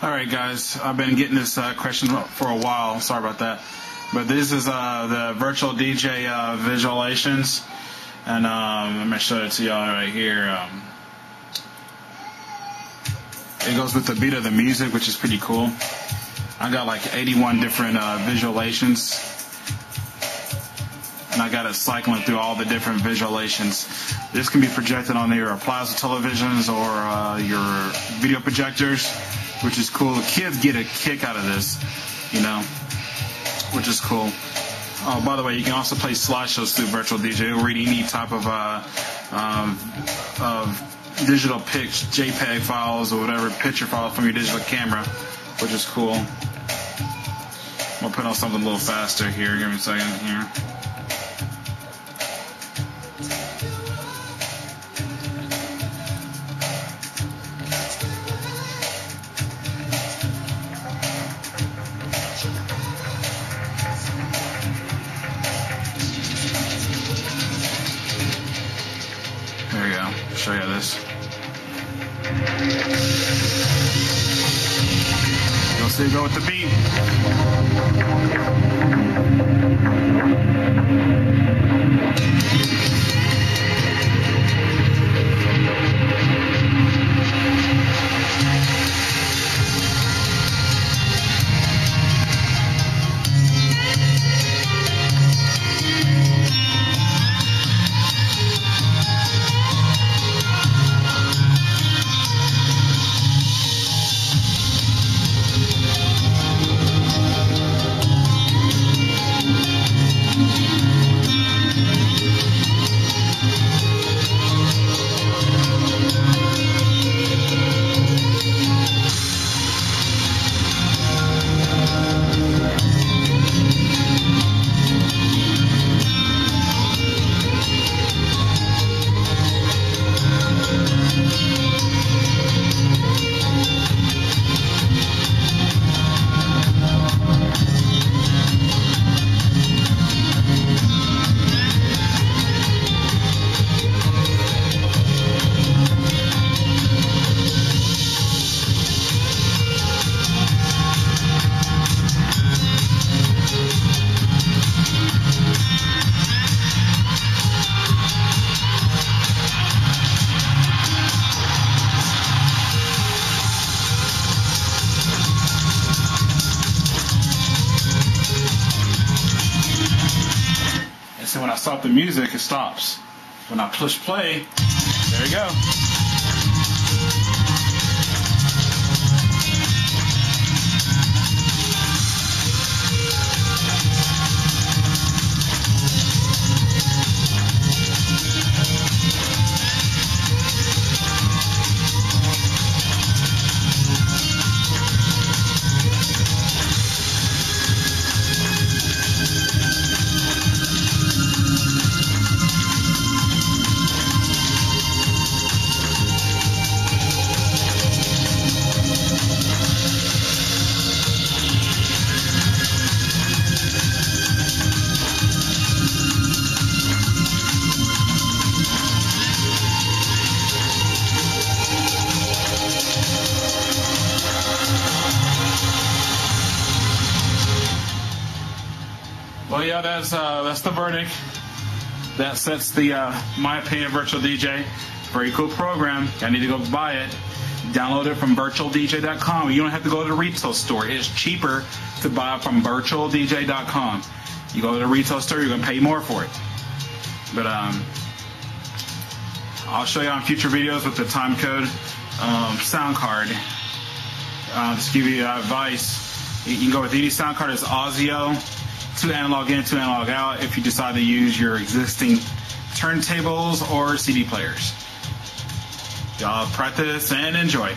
All right, guys. I've been getting this uh, question for a while. Sorry about that. But this is uh, the virtual DJ uh, visualizations, and um, I'm gonna show it to y'all right here. Um, it goes with the beat of the music, which is pretty cool. I got like 81 different uh, visualizations, and I got it cycling through all the different visualizations. This can be projected on your plasma televisions or uh, your video projectors, which is cool. The kids get a kick out of this, you know, which is cool. Oh, by the way, you can also play slideshows through Virtual DJ. It'll read any type of uh, um, of digital pics, JPEG files or whatever picture files from your digital camera, which is cool. I'm gonna put on something a little faster here. Give me a second here. Go. Show you this. You'll see go with the beat. When I stop the music, it stops. When I push play, there you go. Well, yeah, that's uh, that's the verdict. That sets the uh, my opinion virtual DJ. Very cool program. I need to go buy it. Download it from virtualdj.com. You don't have to go to the retail store. It's cheaper to buy from virtualdj.com. You go to the retail store, you're gonna pay more for it. But um, I'll show you on future videos with the time code um, sound card. Uh, just give you advice. You can go with any sound card. It's Audio two analog in, two analog out if you decide to use your existing turntables or CD players. Y'all practice and enjoy.